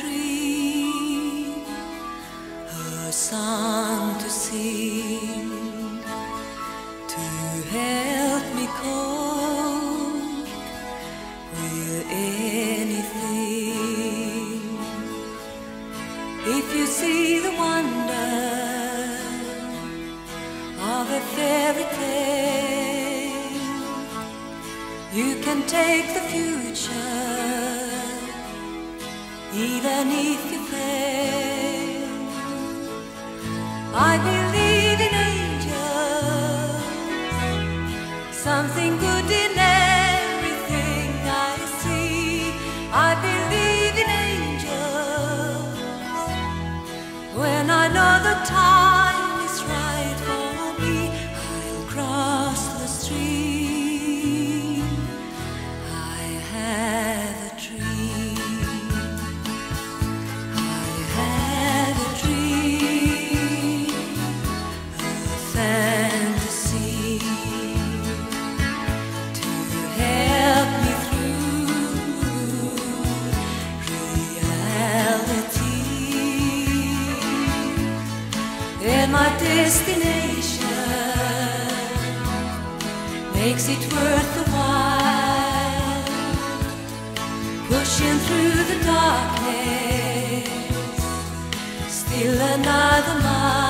dream, a song to sing, to help me cope with anything. If you see the wonder of a fairy tale, you can take the future even if you fail. I believe in angels, something good in everything I see. I believe in angels when I know the time my destination. Makes it worth the while. Pushing through the darkness, still another mile.